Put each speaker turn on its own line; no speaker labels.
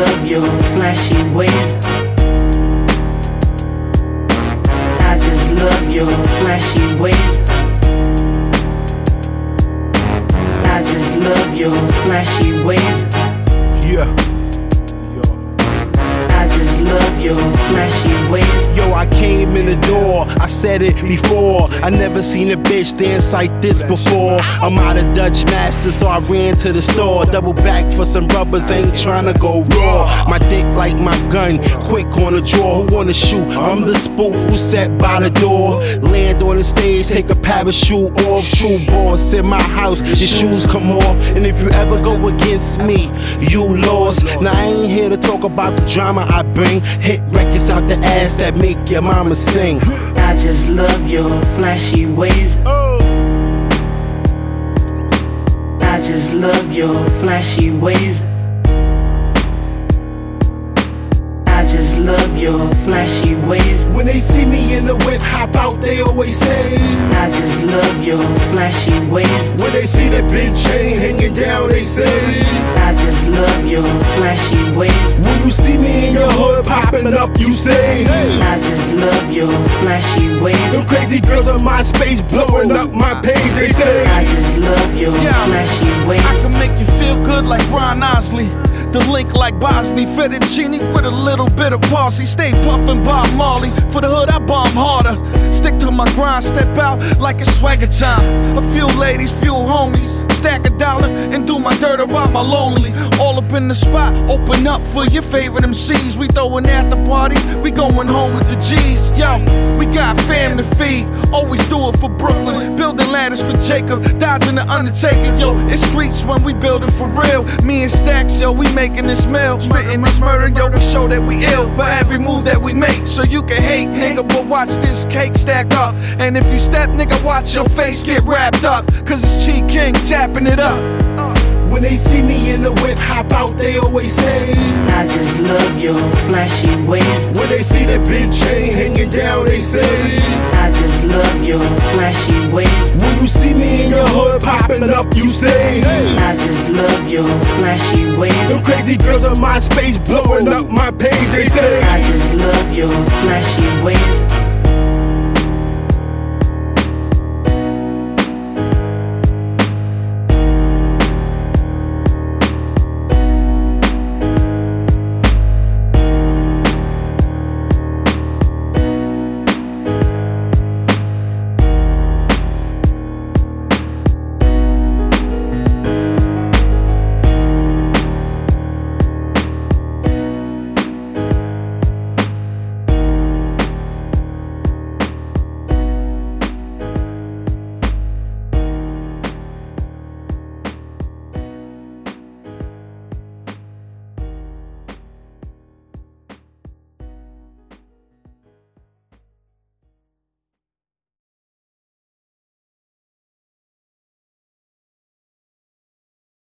love your flashy ways. I just love your flashy ways. I just love your flashy ways.
Yeah.
I just love your flashy ways.
Yo, I came in the door, I said it before. I never seen a bitch dance like this before. I'm out of Dutch Master, so I ran to the store. Double back for some rubbers, ain't tryna go raw. My dick like my gun, quick on the draw. Who wanna shoot? I'm the spook who sat by the door. Land on the stage, take a parachute off. True boss in my house, your shoes come off. And if you ever go against me, you lost. Now I ain't here to talk about the drama I bring. Hit records out the ass that make your mama sing.
I just love your flashy ways. Oh. I just love your flashy ways. I just love your flashy ways.
When they see me in the whip, hop out, they always say.
I just love your flashy ways.
When they see that big chain hanging down, they say.
I just love your flashy ways.
When you popping up, you say.
I just love your flashy ways.
Them crazy girls on MySpace blowing up my page, they say I
just love your
Yeah.
flashy ways.
I can make you feel good like Ron Isley. The link like Bosnia, fettuccine with a little bit of parsley. Stay puffin' Bob Marley. For the hood, I bomb harder. Stick to my grind, step out like it's swagger time. A few ladies, few homies. Stack a dollar and do my dirt about my lonely. Up in the spot, open up for your favorite MCs. We throwin' at the party, we going home with the G's. Yo, we got fam to feed. Always do it for Brooklyn. Building ladders for Jacob, dodging the Undertaker. Yo, it's streets when we building for real. Me and Stacks, yo, we making this meal. Spitting this murder, yo, we show that we ill. But every move that we make, so you can hate, nigga, but watch this cake stack up. And if you step, nigga, watch your face get wrapped up. Cause it's Chi King tapping it up.
When they see me in the whip, hop out, they always say.
I just love your flashy ways.
When they see that big chain hanging down, they say.
I just love your flashy ways.
When you see me in your hood popping up, you say.
I just love your flashy ways.
Them crazy girls on MySpace blowing up my page, they say.
I just love your flashy ways.